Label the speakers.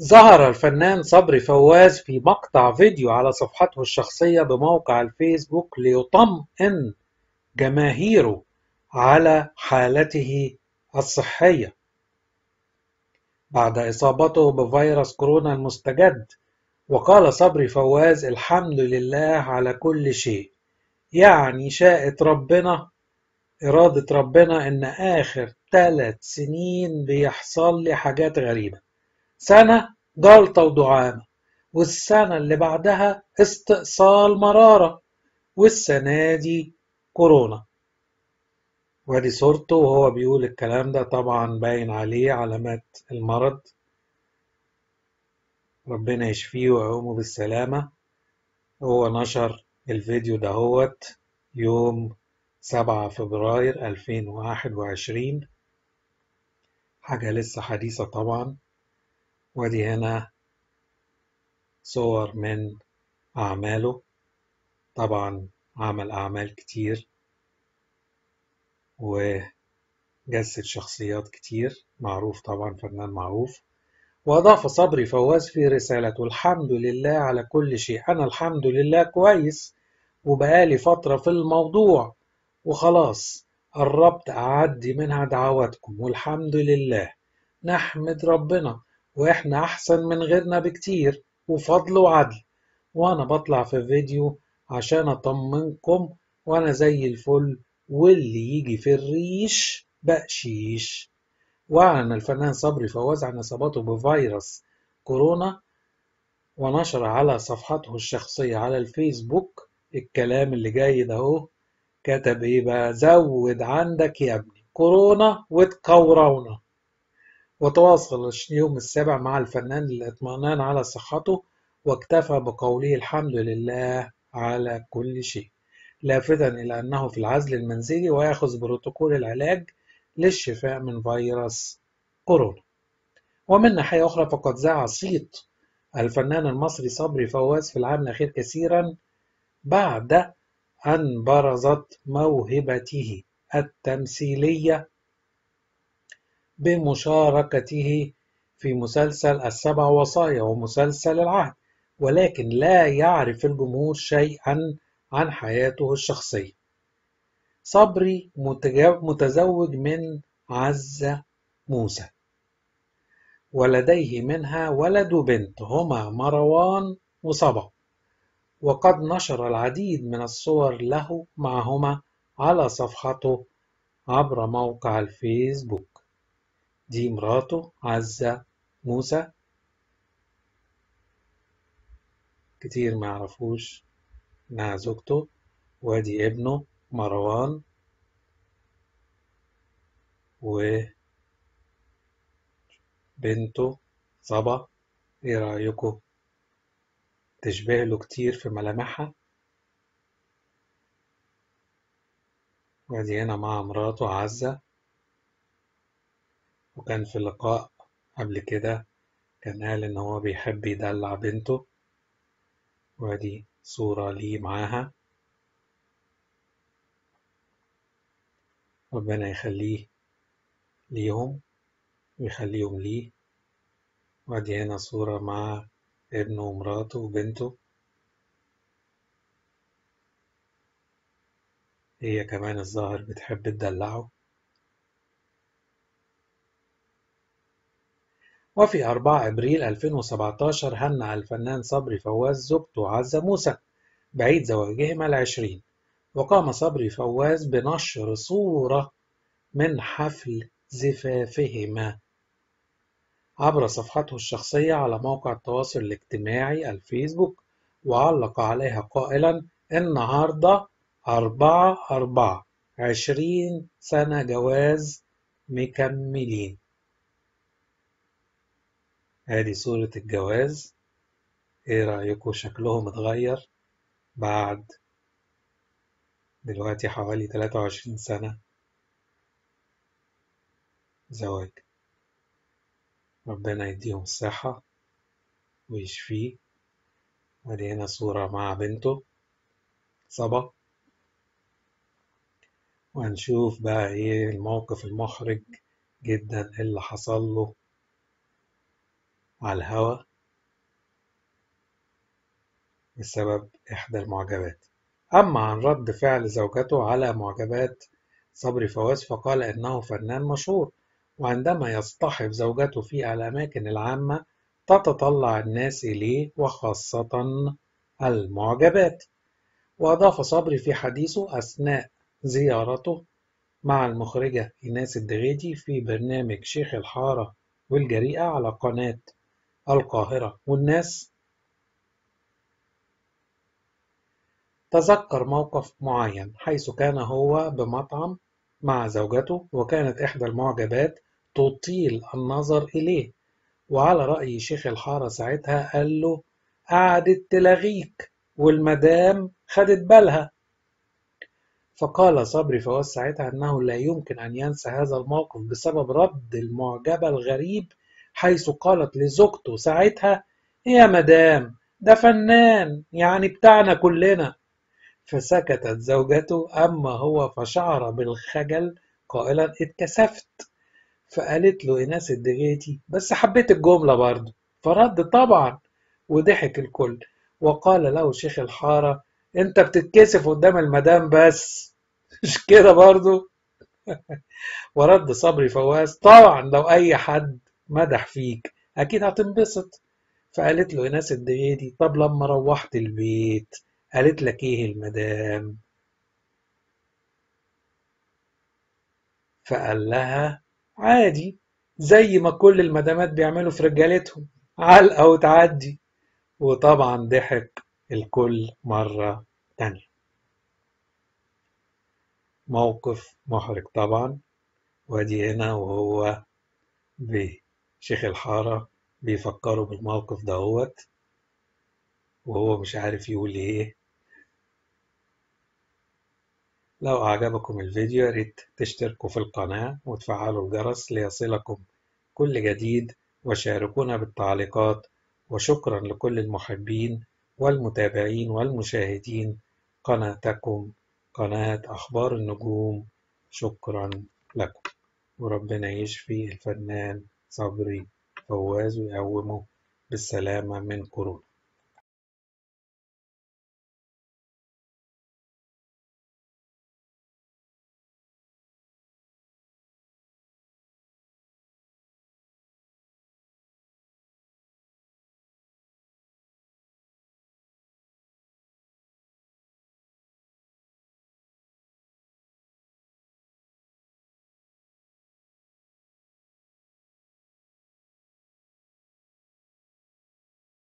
Speaker 1: ظهر الفنان صبري فواز في مقطع فيديو على صفحته الشخصية بموقع الفيسبوك ليطمئن جماهيره على حالته الصحية. بعد إصابته بفيروس كورونا المستجد وقال صبري فواز الحمد لله على كل شيء. يعني شاءت ربنا إرادة ربنا إن آخر ثلاث سنين بيحصل لي حاجات غريبة. سنة جلطة ودعامة والسنة اللي بعدها استئصال مرارة والسنة دي كورونا. وادي صورته وهو بيقول الكلام ده طبعا باين عليه علامات المرض. ربنا يشفيه ويقومه بالسلامة. هو نشر الفيديو دهوت يوم سبعة فبراير ألفين واحد وعشرين. حاجة لسه حديثة طبعا. وادي هنا صور من أعماله. طبعا عمل أعمال كتير وجسد شخصيات كتير. معروف طبعا فنان معروف. وأضاف صبري فواز في رسالته الحمد لله على كل شيء. أنا الحمد لله كويس وبقالي فترة في الموضوع وخلاص. قربت أعدي منها دعواتكم. والحمد لله. نحمد ربنا. وإحنا أحسن من غيرنا بكتير وفضل وعدل. وأنا بطلع في فيديو عشان أطمنكم وأنا زي الفل واللي يجي في الريش بقشيش. وأعلن الفنان صبري فواز عن إصابته بفيروس كورونا ونشر على صفحته الشخصية على الفيسبوك الكلام اللي جاي ده أهو. كتب إيه بقى؟ زود عندك يا ابني كورونا وتكورونا. وتواصل اليوم السابع مع الفنان للاطمئنان على صحته واكتفى بقوله الحمد لله على كل شيء لافتا إلى أنه في العزل المنزلي ويأخذ بروتوكول العلاج للشفاء من فيروس كورونا. ومن ناحية أخرى فقد ذاع صيت الفنان المصري صبري فواز في العام الأخير كثيرا بعد أن برزت موهبته التمثيلية بمشاركته في مسلسل السبع وصايا ومسلسل العهد ولكن لا يعرف الجمهور شيئا عن حياته الشخصية. صبري متزوج من عزة موسى ولديه منها ولد وبنت هما مروان وصبا. وقد نشر العديد من الصور له معهما على صفحته عبر موقع الفيسبوك. دي مراته عزة موسى. كتير ما يعرفوش إنها زوجته. وادي ابنه مروان. وبنته صبا. إيه رأيكم تشبه له كتير في ملامحها. وادي هنا مع مراته عزة. وكان في لقاء قبل كده كان قال إن هو بيحب يدلع بنته وأدي صورة ليه معاها. ربنا يخليه ليهم ويخليهم ليه. وأدي هنا صورة مع ابنه ومراته وبنته. هي كمان الظاهر بتحب تدلعه. وفي 4 أبريل 2017 هنأ الفنان صبري فواز زوجته عزة موسى بعيد زواجهما العشرين. وقام صبري فواز بنشر صورة من حفل زفافهما عبر صفحته الشخصية على موقع التواصل الاجتماعي الفيسبوك وعلق عليها قائلا النهاردة أربعة أربعة عشرين سنة جواز مكملين. ادي صورة الجواز. إيه رأيكم شكلهم اتغير بعد دلوقتي حوالي 23 سنة. زواج. ربنا يديهم الصحة ويشفيه. ادي هنا صورة مع بنته. صبا. وهنشوف بقى إيه الموقف المحرج جدا اللي حصل له. على الهوا بسبب إحدى المعجبات. أما عن رد فعل زوجته على معجبات صبري فواز فقال إنه فنان مشهور وعندما يصطحب زوجته في الأماكن العامة تتطلع الناس إليه وخاصة المعجبات. وأضاف صبري في حديثه أثناء زيارته مع المخرجة إيناس الدغيدي في برنامج شيخ الحارة والجريئة على قناة القاهرة. والناس تذكر موقف معين حيث كان هو بمطعم مع زوجته وكانت إحدى المعجبات تطيل النظر إليه. وعلى رأي شيخ الحارة ساعتها قال له قعدت تلغيك والمدام خدت بالها. فقال صبري فواز ساعتها أنه لا يمكن أن ينسى هذا الموقف بسبب رد المعجبة الغريب حيث قالت لزوجته ساعتها يا مدام ده فنان يعني بتاعنا كلنا. فسكتت زوجته أما هو فشعر بالخجل قائلا اتكسفت. فقالت له إيناس الدغيتي بس حبيت الجملة برضه. فرد طبعا. وضحك الكل. وقال له شيخ الحارة أنت بتتكسف قدام المدام بس. مش كده برضه؟ ورد صبري فواز طبعا لو أي حد مدح فيك. أكيد هتنبسط. فقالت له ايناس الدغيدي طب لما روحت البيت قالت لك إيه المدام؟ فقال لها عادي زي ما كل المدامات بيعملوا في رجالتهم علقة وتعدي. وطبعا ضحك الكل مرة تانية. موقف محرج طبعا وادي هنا وهو بشيخ الحارة بيفكروا بالموقف دهوت وهو مش عارف يقول إيه. لو أعجبكم الفيديو ياريت تشتركوا في القناة وتفعلوا الجرس ليصلكم كل جديد وشاركونا بالتعليقات. وشكرا لكل المحبين والمتابعين والمشاهدين قناتكم قناة أخبار النجوم. شكرا لكم. وربنا يشفي الفنان. صبري فواز ويقومه بالسلامة من كورونا.